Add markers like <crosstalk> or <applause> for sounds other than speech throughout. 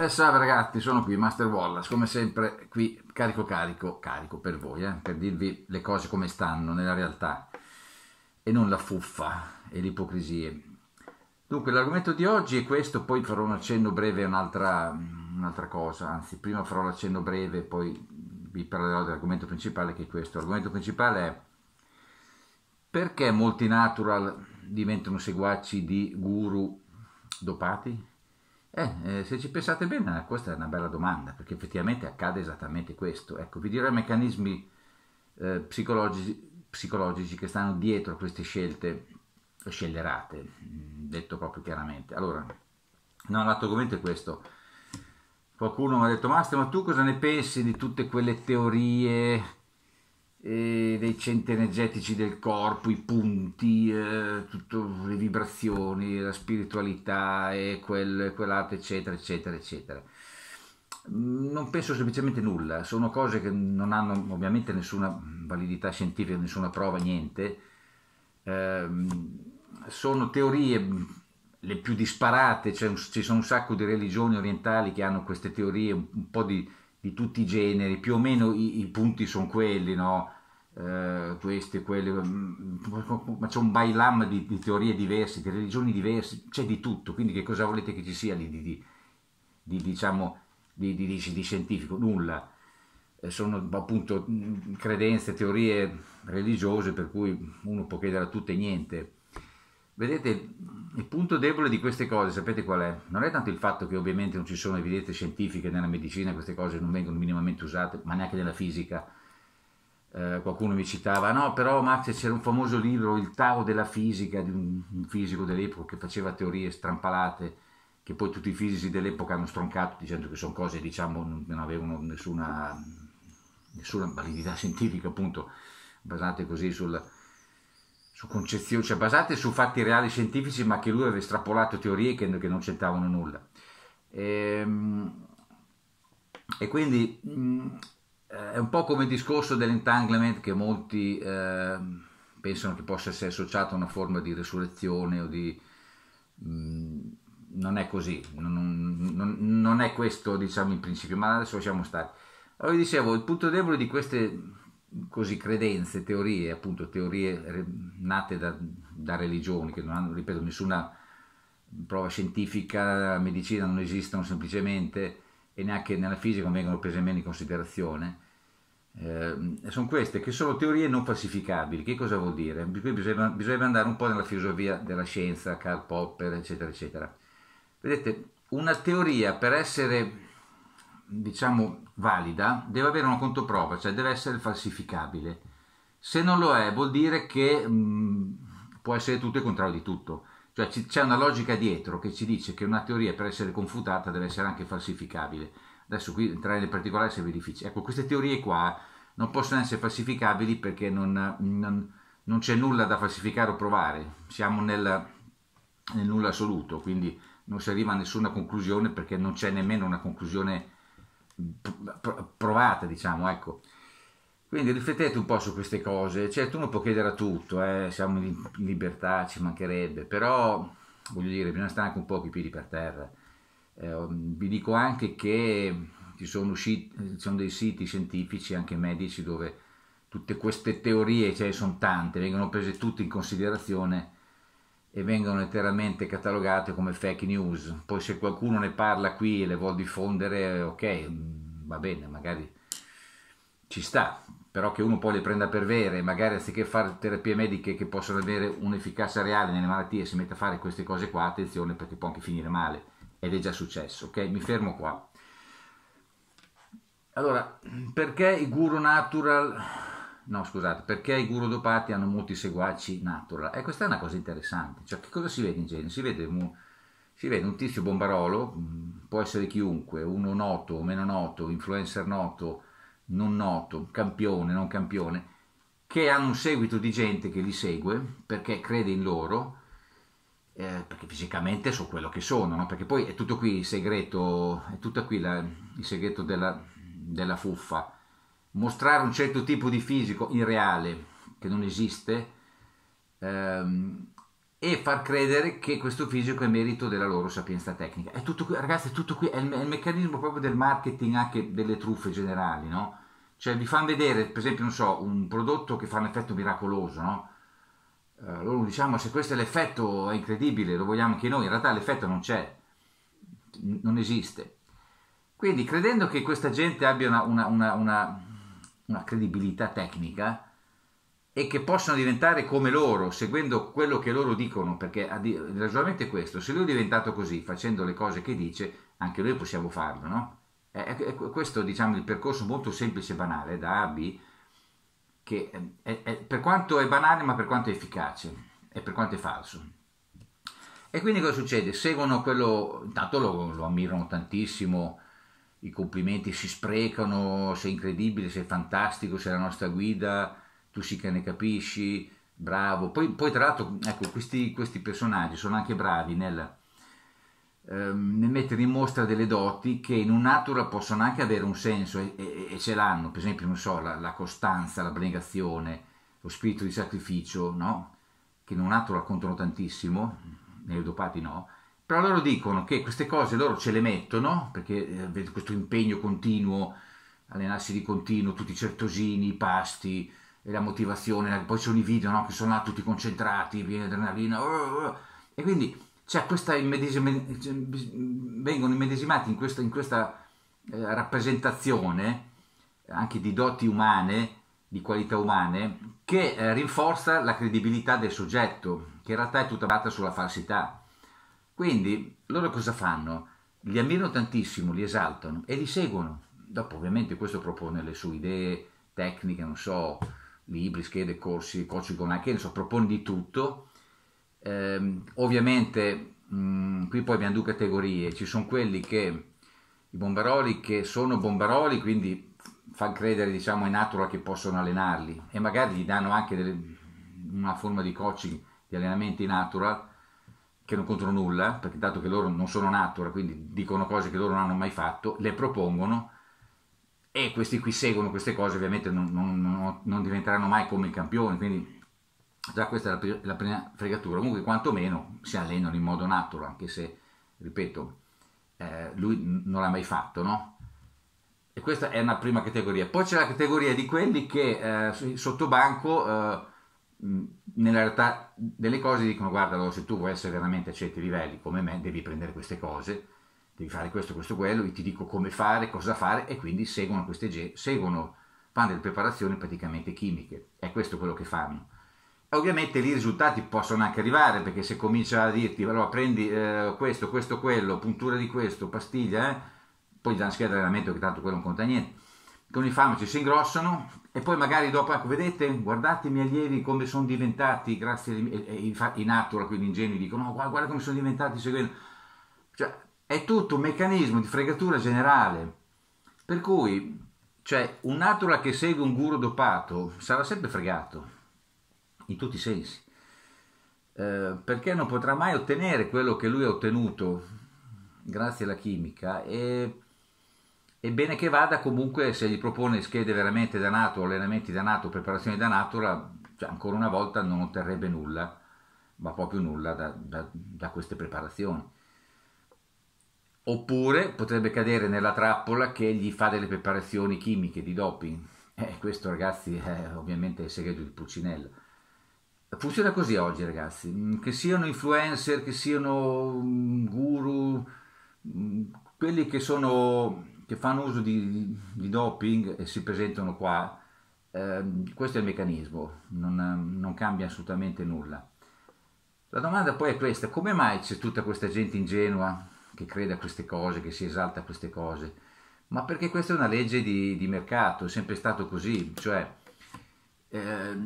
E salve ragazzi, sono qui, Master Wallace, come sempre qui carico carico, carico per voi, eh, per dirvi le cose come stanno nella realtà e non la fuffa e l'ipocrisia. Dunque l'argomento di oggi è questo, poi farò un accenno breve a un'altra, un'altra cosa, anzi prima farò l'accenno breve e poi vi parlerò dell'argomento principale che è questo. L'argomento principale è perché molti natural diventano seguaci di guru dopati? Eh, eh, se ci pensate bene, questa è una bella domanda, perché effettivamente accade esattamente questo. Ecco, vi dirò i meccanismi eh, psicologici, psicologici, che stanno dietro a queste scelte scellerate, mm, detto proprio chiaramente. Allora, no, l'altro argomento è questo. Qualcuno mi ha detto, Master, ma tu cosa ne pensi di tutte quelle teorie dei centri energetici del corpo, i punti, eh, tutte le vibrazioni, la spiritualità e quel, quell'arte, eccetera, eccetera, eccetera. Mm, non penso semplicemente nulla, sono cose che non hanno ovviamente nessuna validità scientifica, nessuna prova, niente. Eh, sono teorie le più disparate, cioè, ci sono un sacco di religioni orientali che hanno queste teorie, un, un po' di, di, tutti i generi, più o meno i, i punti sono quelli, no? Eh, queste, quelle, mm, ma c'è un bailam di, di, teorie diverse, di religioni diverse, c'è di tutto, quindi che cosa volete che ci sia di, di, di diciamo, di, scientifico? Nulla. Eh, sono appunto mm, credenze, teorie religiose per cui uno può chiedere a tutte niente. Vedete, il punto debole di queste cose, sapete qual è? Non è tanto il fatto che ovviamente non ci sono evidenze scientifiche nella medicina, queste cose non vengono minimamente usate, ma neanche nella fisica, eh, qualcuno mi citava, no, però Max c'era un famoso libro, Il Tao della fisica, di un, un fisico dell'epoca che faceva teorie strampalate, che poi tutti i fisici dell'epoca hanno stroncato dicendo che sono cose, diciamo, non avevano nessuna, nessuna validità <laughs> scientifica, appunto, basate così sul, su concezioni, cioè basate su fatti reali scientifici, ma che lui aveva estrapolato teorie che, che non c'entravano nulla. E, ehm, e quindi è un po' come il discorso dell'entanglement che molti eh, pensano che possa essere associato a una forma di resurrezione o di... Mh, mm, non è così, non, non, non, è questo diciamo il principio, ma adesso lasciamo stare. Allora vi dicevo, il punto debole di queste così credenze, teorie, appunto teorie nate da, da religioni che non hanno, ripeto, nessuna prova scientifica, medicina non esistono semplicemente, e neanche nella fisica non vengono prese meno in considerazione. Eh, sono queste che sono teorie non falsificabili. Che cosa vuol dire? Bisogna, bisogna andare un po' nella filosofia della scienza, Karl Popper, eccetera, eccetera. Vedete, una teoria per essere, diciamo, valida deve avere una controprova, cioè deve essere falsificabile. Se non lo è, vuol dire che mh, può essere tutto il contrario di tutto. Cioè c'è una logica dietro che ci dice che una teoria per essere confutata deve essere anche falsificabile. Adesso qui entrare nel particolare sarebbe difficile. Ecco, queste teorie qua non possono essere falsificabili perché non, non, non c'è nulla da falsificare o provare. Siamo nel, nel nulla assoluto, quindi non si arriva a nessuna conclusione perché non c'è nemmeno una conclusione provata, diciamo, ecco. Quindi riflettete un po' su queste cose, certo uno può chiedere a tutto, eh, siamo in libertà, ci mancherebbe, però voglio dire, bisogna stare anche un po' i piedi per terra. Eh, vi dico anche che ci sono, usciti, ci sono dei siti scientifici, anche medici, dove tutte queste teorie, cioè sono tante, vengono prese tutte in considerazione e vengono letteralmente catalogate come fake news. Poi se qualcuno ne parla qui e le vuol diffondere, ok, va bene, magari ci sta, però che uno poi le prenda per vere, magari anziché fare terapie mediche che possono avere un'efficacia reale nelle malattie, si mette a fare queste cose qua, attenzione perché può anche finire male, ed è già successo, ok? Mi fermo qua. Allora, perché i guru natural, no scusate, perché i guru dopati hanno molti seguaci natural? E eh, questa è una cosa interessante, cioè che cosa si vede in genere? Si vede un, si vede un tizio bombarolo, può essere chiunque, uno noto o meno noto, influencer noto, non noto, campione, non campione, che hanno un seguito di gente che li segue perché crede in loro, eh, perché fisicamente sono quello che sono, no? perché poi è tutto qui il segreto, è tutto qui la, il segreto della, della fuffa. Mostrare un certo tipo di fisico irreale che non esiste, ehm, e far credere che questo fisico è merito della loro sapienza tecnica. È tutto qui, ragazzi, è tutto qui, è il, è il meccanismo proprio del marketing anche delle truffe generali, no? Cioè vi fanno vedere, per esempio, non so, un prodotto che fa un effetto miracoloso, no? Uh, loro diciamo se questo è l'effetto è incredibile, lo vogliamo anche noi, in realtà l'effetto non c'è, non esiste. Quindi credendo che questa gente abbia una, una, una, una, una credibilità tecnica, e che possano diventare come loro, seguendo quello che loro dicono, perché il ragionamento è questo, se lui è diventato così, facendo le cose che dice, anche noi possiamo farlo, no? È, è questo diciamo il percorso molto semplice e banale, da A a B, che è, è, per quanto è banale ma per quanto è efficace e per quanto è falso. E quindi cosa succede? Seguono quello, intanto lo, lo ammirano tantissimo, i complimenti si sprecano, sei incredibile, sei fantastico, sei la nostra guida, tu sì che ne capisci, bravo. Poi, poi tra l'altro, ecco, questi, questi, personaggi sono anche bravi nel, ehm, nel, mettere in mostra delle doti che in un natural possono anche avere un senso e, e, e ce l'hanno, per esempio, non so, la, la, costanza, l'abnegazione, lo spirito di sacrificio, no? Che in un natural contano tantissimo, nei dopati no, però loro dicono che queste cose loro ce le mettono, perché eh, questo impegno continuo, allenarsi di continuo, tutti i certosini, i pasti, e la motivazione, poi sono i video no? che sono là tutti concentrati, di adrenalina, oh, oh. e quindi c'è questa immedesima, vengono immedesimati in questa, in questa eh, rappresentazione anche di doti umane, di qualità umane, che eh, rinforza la credibilità del soggetto, che in realtà è tutta basata sulla falsità. Quindi loro cosa fanno? Li ammirano tantissimo, li esaltano e li seguono. Dopo ovviamente questo propone le sue idee tecniche, non so, libri, schede, corsi, coaching online, che ne so, propone di tutto. Eh, ovviamente mh, qui poi abbiamo due categorie, ci sono quelli che, i bombaroli che sono bombaroli, quindi fanno credere diciamo in natural che possono allenarli e magari gli danno anche delle, una forma di coaching, di allenamenti natural che non contro nulla, perché dato che loro non sono natural, quindi dicono cose che loro non hanno mai fatto, le propongono e questi qui seguono queste cose ovviamente non, non, non diventeranno mai come i campioni quindi già questa è la, la, prima fregatura comunque quantomeno si allenano in modo natural anche se ripeto eh, lui non l'ha mai fatto no? e questa è una prima categoria poi c'è la categoria di quelli che eh, sotto banco eh, nella realtà delle cose dicono guarda allora, se tu vuoi essere veramente a certi livelli come me devi prendere queste cose devi fare questo, questo, quello, io ti dico come fare, cosa fare e quindi seguono queste seguono, fanno delle preparazioni praticamente chimiche, è questo quello che fanno. Ovviamente lì i risultati possono anche arrivare perché se comincia a dirti allora prendi eh, questo, questo, quello, puntura di questo, pastiglia, eh, poi gli danno scheda di allenamento che tanto quello non conta niente, con i farmaci si ingrossano e poi magari dopo, ecco vedete, guardate i miei allievi come sono diventati grazie ai, i, i natural, quindi ingenui dicono no, guarda, guarda come sono diventati seguendo, cioè è tutto un meccanismo di fregatura generale. Per cui, cioè, un natural che segue un guru dopato sarà sempre fregato, in tutti i sensi, eh, perché non potrà mai ottenere quello che lui ha ottenuto grazie alla chimica e è bene che vada comunque se gli propone schede veramente da nato, allenamenti da nato, preparazioni da natura, cioè ancora una volta non otterrebbe nulla, ma proprio nulla da, da, da queste preparazioni oppure potrebbe cadere nella trappola che gli fa delle preparazioni chimiche di doping. Eh, questo ragazzi è ovviamente il segreto di Pulcinella. Funziona così oggi ragazzi, mm, che siano influencer, che siano mm, guru, mm, quelli che, sono, che fanno uso di, di, doping e si presentano qua, eh, questo è il meccanismo, non, non cambia assolutamente nulla. La domanda poi è questa, come mai c'è tutta questa gente ingenua che crede a queste cose, che si esalta a queste cose, ma perché questa è una legge di, di mercato, è sempre stato così, cioè eh,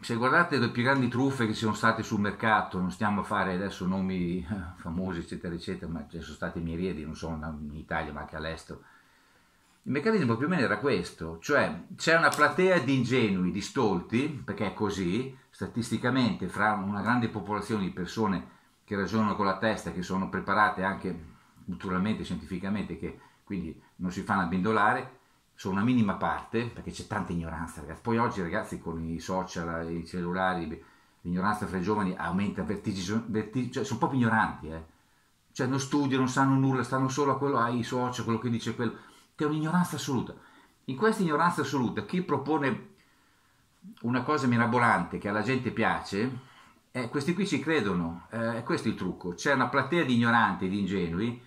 se guardate le più grandi truffe che sono state sul mercato, non stiamo a fare adesso nomi eh, famosi eccetera eccetera, ma ci sono state miriadi, non solo in Italia ma anche all'estero, il meccanismo più o meno era questo, cioè c'è una platea di ingenui, di stolti, perché è così, statisticamente fra una grande popolazione di persone che ragionano con la testa, che sono preparate anche naturalmente, scientificamente, che quindi non si fanno abbindolare, sono una minima parte, perché c'è tanta ignoranza, ragazzi. Poi oggi, ragazzi, con i social, i cellulari, l'ignoranza fra i giovani aumenta vertigine, vertig- cioè sono proprio ignoranti, eh. cioè non studiano, non sanno nulla, stanno solo a quello, ai social, quello che dice quello, che è un'ignoranza assoluta. In questa ignoranza assoluta, chi propone una cosa mirabolante che alla gente piace, eh, questi qui ci credono, eh, questo è il trucco, c'è una platea di ignoranti, di ingenui,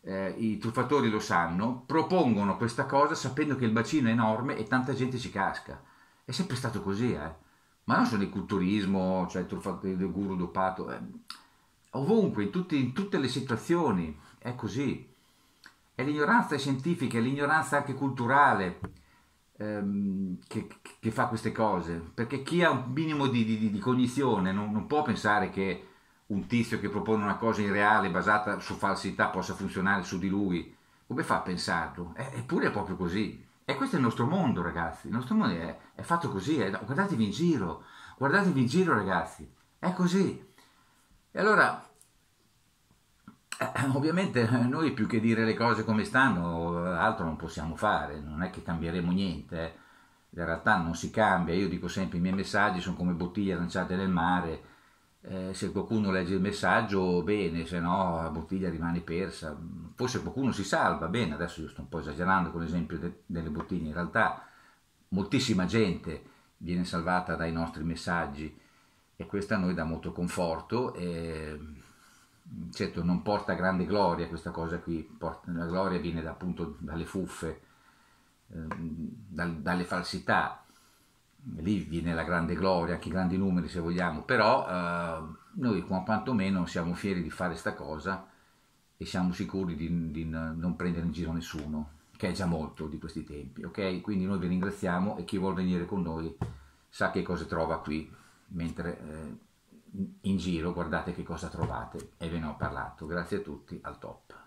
eh, i truffatori lo sanno, propongono questa cosa sapendo che il bacino è enorme e tanta gente ci casca. È sempre stato così, eh. Ma non solo il culturismo, cioè il truffatore del guru dopato, eh. ovunque, in, tutti, in tutte le situazioni, è così. È l'ignoranza scientifica, è l'ignoranza anche culturale ehm, che, che, fa queste cose, perché chi ha un minimo di, di, di cognizione non, non può pensare che un tizio che propone una cosa irreale basata su falsità possa funzionare su di lui. Come fa a pensarlo? Eppure è proprio così. E questo è il nostro mondo, ragazzi. Il nostro mondo è, è fatto così. È, guardatevi in giro, guardatevi in giro, ragazzi. È così. E allora, ovviamente, noi più che dire le cose come stanno, altro non possiamo fare. Non è che cambieremo niente. Eh. In realtà non si cambia. Io dico sempre: i miei messaggi sono come bottiglie lanciate nel mare eh, se qualcuno legge il messaggio bene, se no la bottiglia rimane persa, forse qualcuno si salva, bene, adesso io sto un po' esagerando con l'esempio de- delle bottiglie, in realtà moltissima gente viene salvata dai nostri messaggi e questo a noi dà molto conforto e certo non porta grande gloria questa cosa qui, porta, la gloria viene da, appunto dalle fuffe, eh, dal, dalle falsità, lì viene la grande gloria, anche i grandi numeri se vogliamo, però eh, noi quantomeno siamo fieri di fare questa cosa e siamo sicuri di, di, non prendere in giro nessuno, che è già molto di questi tempi, ok? Quindi noi vi ringraziamo e chi vuole venire con noi sa che cosa trova qui, mentre eh, in giro guardate che cosa trovate e ve ne ho parlato. Grazie a tutti, al top.